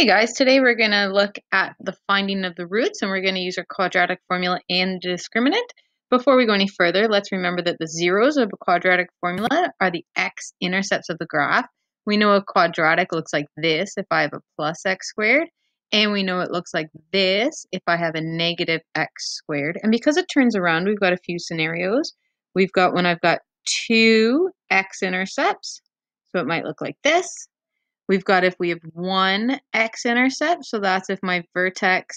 Hey guys, today we're going to look at the finding of the roots and we're going to use our quadratic formula and discriminant. Before we go any further, let's remember that the zeros of a quadratic formula are the x-intercepts of the graph. We know a quadratic looks like this if I have a plus x squared, and we know it looks like this if I have a negative x squared. And because it turns around, we've got a few scenarios. We've got when I've got two x-intercepts, so it might look like this We've got if we have one x-intercept, so that's if my vertex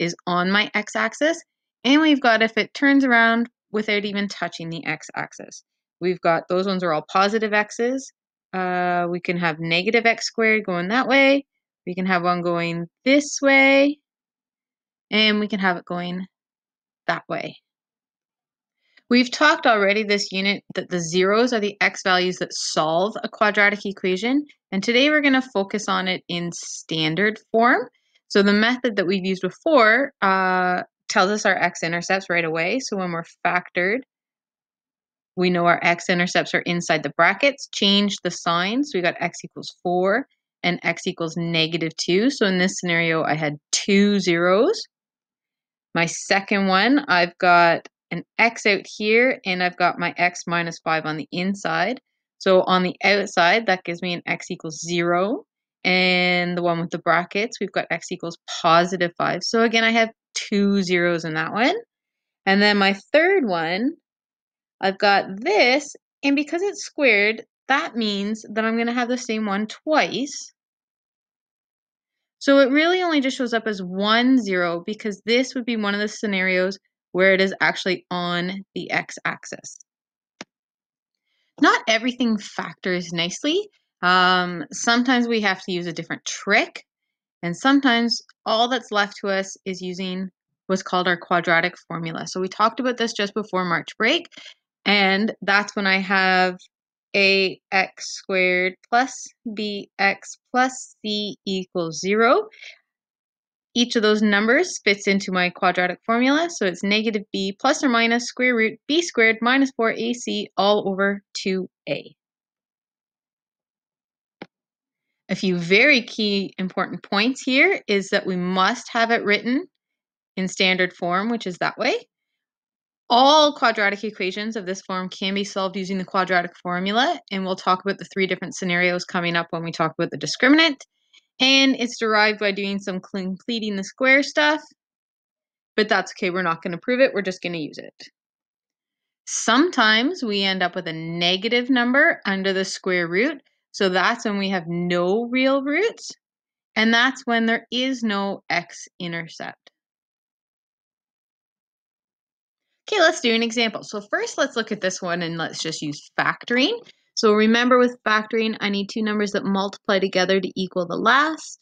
is on my x-axis. And we've got if it turns around without even touching the x-axis. We've got, those ones are all positive x's. Uh, we can have negative x squared going that way. We can have one going this way. And we can have it going that way. We've talked already this unit that the zeros are the x values that solve a quadratic equation, and today we're going to focus on it in standard form. So the method that we've used before uh, tells us our x-intercepts right away. So when we're factored, we know our x-intercepts are inside the brackets. Change the signs. So we got x equals 4 and x equals negative 2. So in this scenario, I had two zeros. My second one, I've got an x out here and I've got my x minus 5 on the inside. So on the outside, that gives me an x equals 0. And the one with the brackets, we've got x equals positive 5. So again, I have two zeros in that one. And then my third one, I've got this. And because it's squared, that means that I'm going to have the same one twice. So it really only just shows up as one zero because this would be one of the scenarios where it is actually on the x-axis. Not everything factors nicely. Um, sometimes we have to use a different trick, and sometimes all that's left to us is using what's called our quadratic formula. So we talked about this just before March break, and that's when I have ax squared plus bx plus c equals 0. Each of those numbers fits into my quadratic formula, so it's negative b plus or minus square root b squared minus 4ac all over 2a. A few very key important points here is that we must have it written in standard form, which is that way. All quadratic equations of this form can be solved using the quadratic formula, and we'll talk about the three different scenarios coming up when we talk about the discriminant. And it's derived by doing some completing the square stuff. But that's okay, we're not going to prove it, we're just going to use it. Sometimes we end up with a negative number under the square root. So that's when we have no real roots. And that's when there is no x-intercept. Okay, let's do an example. So first, let's look at this one and let's just use factoring. So remember with factoring, I need two numbers that multiply together to equal the last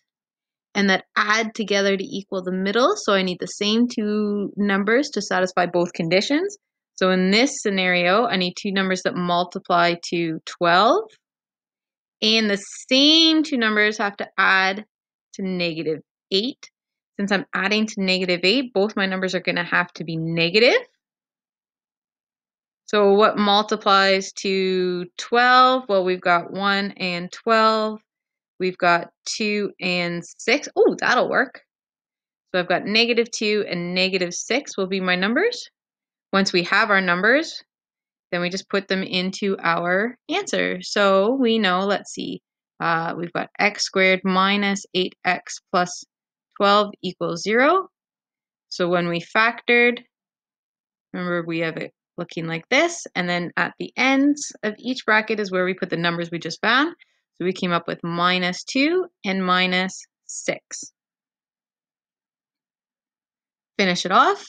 and that add together to equal the middle. So I need the same two numbers to satisfy both conditions. So in this scenario, I need two numbers that multiply to 12. And the same two numbers have to add to negative 8. Since I'm adding to negative 8, both my numbers are going to have to be negative. So what multiplies to 12? Well, we've got 1 and 12. We've got 2 and 6. Oh, that'll work. So I've got negative 2 and negative 6 will be my numbers. Once we have our numbers, then we just put them into our answer. So we know, let's see, uh, we've got x squared minus 8x plus 12 equals 0. So when we factored, remember we have it looking like this. And then at the ends of each bracket is where we put the numbers we just found. So we came up with minus 2 and minus 6. Finish it off.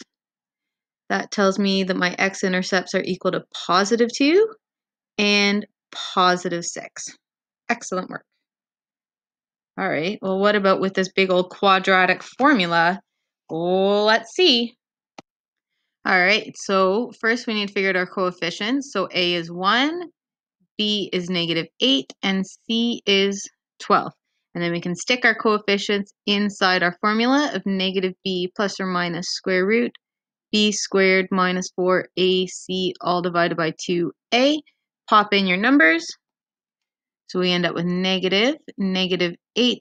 That tells me that my x-intercepts are equal to positive 2 and positive 6. Excellent work. All right, well, what about with this big old quadratic formula? Let's see. All right, so first we need to figure out our coefficients. So A is 1, B is negative 8, and C is 12. And then we can stick our coefficients inside our formula of negative b plus or minus square root b squared minus 4ac all divided by 2a. Pop in your numbers. So we end up with negative, negative 8